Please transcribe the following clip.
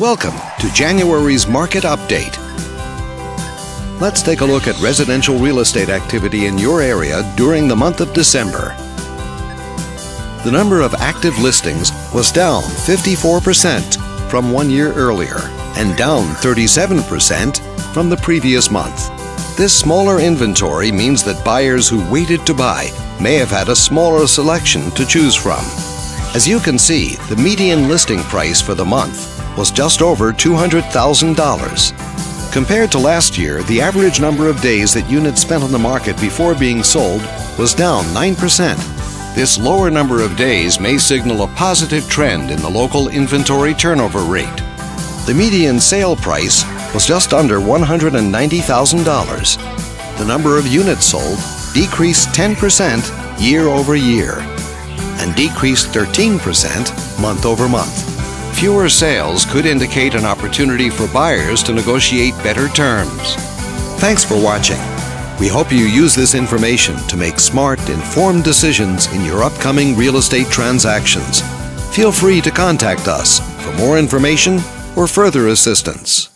Welcome to January's Market Update. Let's take a look at residential real estate activity in your area during the month of December. The number of active listings was down 54% from one year earlier and down 37% from the previous month. This smaller inventory means that buyers who waited to buy may have had a smaller selection to choose from. As you can see, the median listing price for the month was just over $200,000. Compared to last year, the average number of days that units spent on the market before being sold was down 9%. This lower number of days may signal a positive trend in the local inventory turnover rate. The median sale price was just under $190,000. The number of units sold decreased 10% year over year and decreased 13% month over month. Fewer sales could indicate an opportunity for buyers to negotiate better terms. Thanks for watching. We hope you use this information to make smart, informed decisions in your upcoming real estate transactions. Feel free to contact us for more information or further assistance.